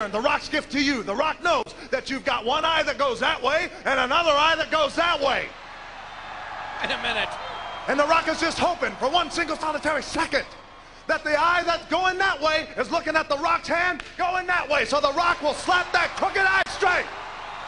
The Rock's gift to you. The Rock knows that you've got one eye that goes that way and another eye that goes that way. In a minute. And The Rock is just hoping for one single solitary second that the eye that's going that way is looking at The Rock's hand going that way. So The Rock will slap that crooked eye.